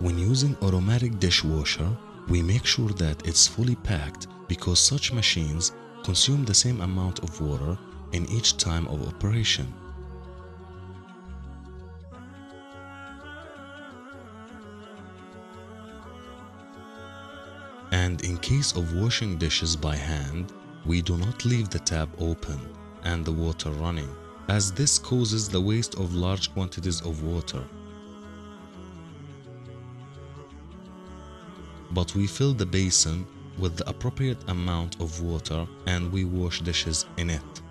When using automatic dishwasher, we make sure that it's fully packed because such machines consume the same amount of water in each time of operation. And in case of washing dishes by hand, we do not leave the tap open and the water running, as this causes the waste of large quantities of water. But we fill the basin with the appropriate amount of water and we wash dishes in it.